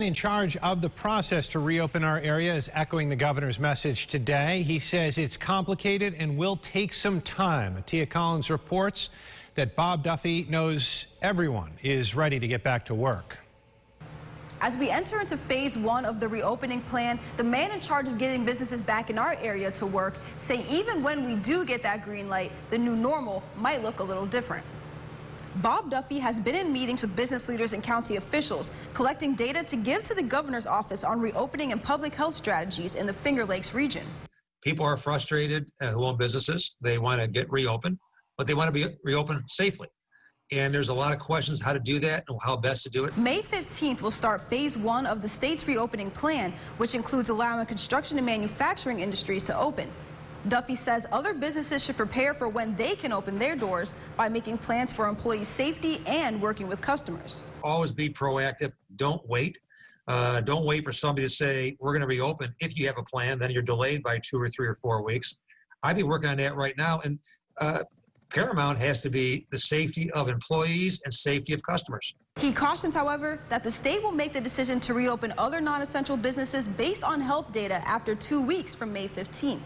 In charge of the process to reopen our area is echoing the governor's message today. He says it's complicated and will take some time. Tia Collins reports that Bob Duffy knows everyone is ready to get back to work. As we enter into phase one of the reopening plan, the man in charge of getting businesses back in our area to work say even when we do get that green light, the new normal might look a little different. Bob Duffy has been in meetings with business leaders and county officials, collecting data to give to the governor's office on reopening and public health strategies in the Finger Lakes region. People are frustrated uh, who own businesses. They want to get reopened, but they want to be reopened safely. And there's a lot of questions how to do that and how best to do it. May 15th will start phase one of the state's reopening plan, which includes allowing construction and manufacturing industries to open. Duffy says other businesses should prepare for when they can open their doors by making plans for employee safety and working with customers. Always be proactive. Don't wait. Uh, don't wait for somebody to say, we're going to reopen. If you have a plan, then you're delayed by two or three or four weeks. I'd be working on that right now. And uh, paramount has to be the safety of employees and safety of customers. He cautions, however, that the state will make the decision to reopen other non-essential businesses based on health data after two weeks from May 15th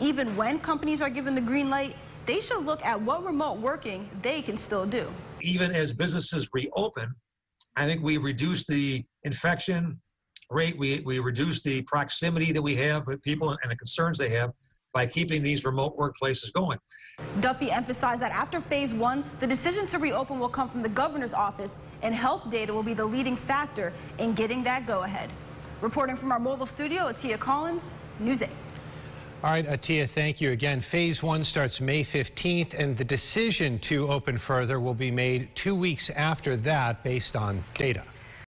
even when companies are given the green light, they should look at what remote working they can still do. Even as businesses reopen, I think we reduce the infection rate, we, we reduce the proximity that we have with people and the concerns they have by keeping these remote workplaces going. Duffy emphasized that after phase one, the decision to reopen will come from the governor's office, and health data will be the leading factor in getting that go ahead. Reporting from our mobile studio, Atia Collins, News 8. All right, Atia, thank you again. Phase one starts May 15th, and the decision to open further will be made two weeks after that based on data.